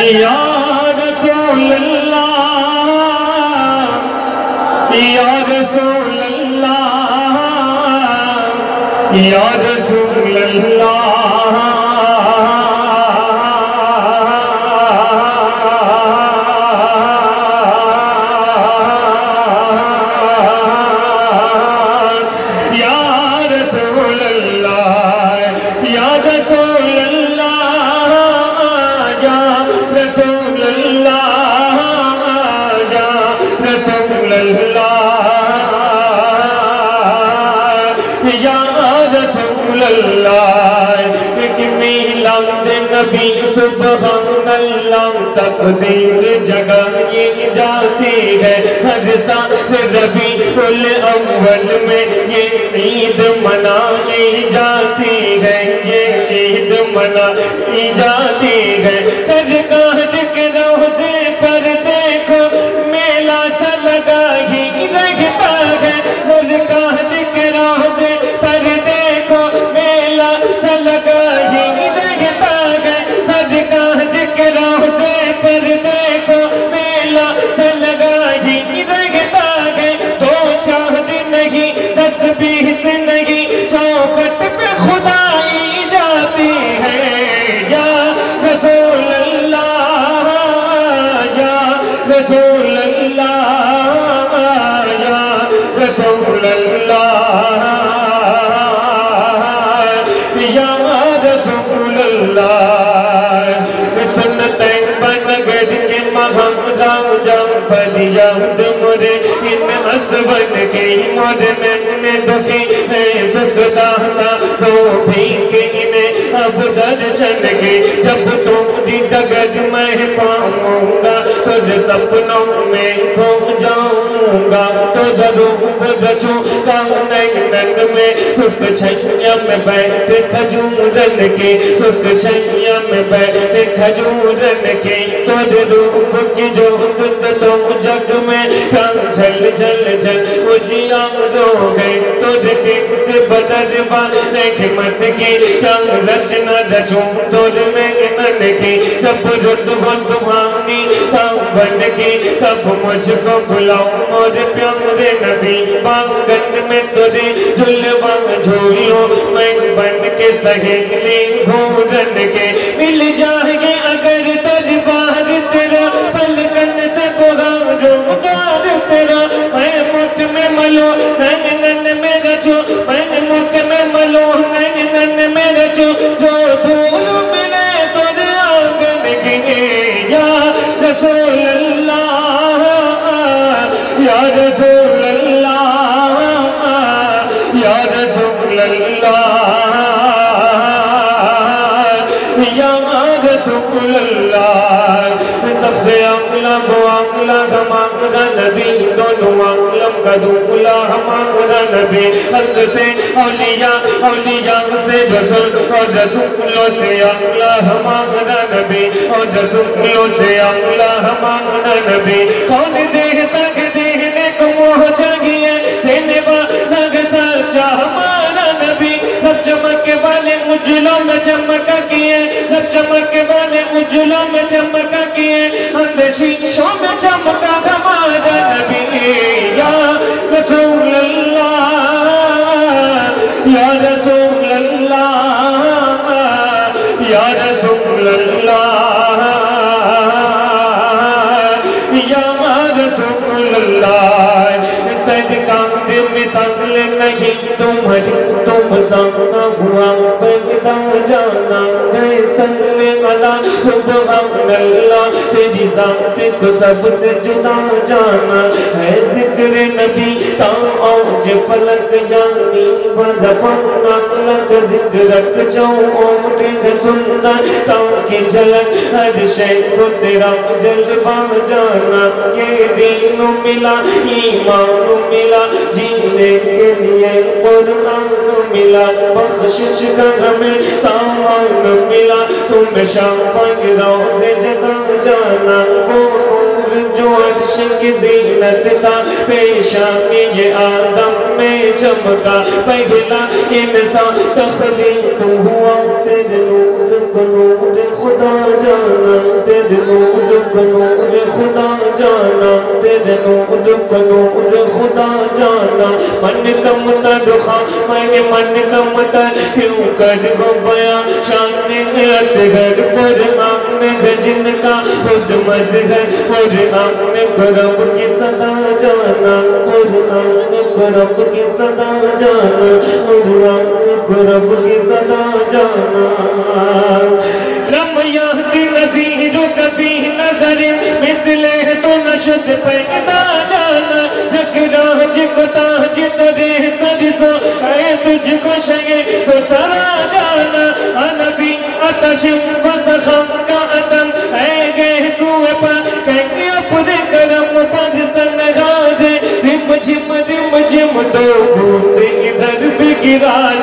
رسول اللہ یا رسول اللہ اللہ ایک میلان دے نبی سبحان اللہ تقدیر جگہ یہ جاتی ہے۔ ہر ربی الاول میں یہ عید منائی جاتی ہے۔ یہ عید منائی جاتی ہے۔ محبت یاد مرے ان اسبن کی مرمن دکھی ہے زدانہ روٹھیں کے رب در چند کے جب تم دی دگج میں پاؤں گا تجھے سپنوں میں کھو جاؤں گا۔ تو روپ بدچوں کا نئی نند میں سکھ چھنیاں میں بیٹھ کھجورن کے سکھ چھنیاں میں بیٹھ کھجورن کے تجھے روپ کی جو دس دو جگ میں کان جھل جھل جھل اجیا رو گئی تجھے کس بدر بان نکمت کی کان رچ چنادہ چھوم دور میں انہن کی، تب رد ہو زمانی سامبھن کی، تب مجھ کو بھلاؤں اور پیارے نبی بانگن میں تجھے جلوان جھوڑیوں میں بن کے سہیلی بھورن کے۔ مل جائے گے اگر تر باہر تیرا، پلکن سے بغا جو مدار تیرا۔ میں مت میں ملو نننن میں رچو، میں رسول اللہ، یا رسول اللہ، یا رسول اللہ، یا رسول اللہ، سب سے اگلا تو اگلا ہمارا نبی دونوں اگلم کا دولا ہمارا نبی حد سے اولیاء اولیاء سے رسول، اور رسولوں سے اگلا ہمارا نبی، اور رسولوں سے اگلا ہمارا نبی۔ کون دیکھتا کہ دیکھنے کو موہ چاہیے؟ دینے والا سچا ہمارا نبی۔ سب چمکے والے اجلوں میں چمکا کیے۔ سب چمکے والے اجلوں میں چمکا کیے۔ اندر شیشوں میں چمکا اللہ سبحان اللہ تیری ذات کو سب سے جدا جانا ہے۔ ذکر نبی تا اوج فلک یعنی ودفنا لک ذکرک جو اوٹ سندر تاکہ جلک ہر شے کو تیرا جلوہ جانا۔ یہ دین ملا، ایمان ملا، جینے کے لیے قرآن ملا، بخشش کر ہمیں سامان ملا۔ تم شام روز جزا جانا۔ وہ نور جو عرش کی زینت تھا۔ پیشانی یہ آدم میں چمکا پہلا انسان۔ تخلیق ہوا، تیرے نور کو نور خدا جانا۔ تیرے نور کو نور خدا جانا۔ تیرے نور کو خدا جانا۔ من کم تدخا میں من کم تر۔ کیوں کر گو بیا؟ شان ات گھر پر آمن جن کا خود مظہر قرآن کو رب کی صدا جانا۔ قرآن کو رب کی صدا جانا۔ قرآن کو رب کی صدا جانا۔ تو نشد پیدا جانا، جگ راج کو تاج ترے سر سو۔ اے تجھ کو شگے تو سرا جانا۔ انفی اتشم کو سخم کا عدم۔ اے گئے سوئے پا کہیں اپنے کرم پد سن غاجے رم جم رم جم دو بوند ادھر بھی گرا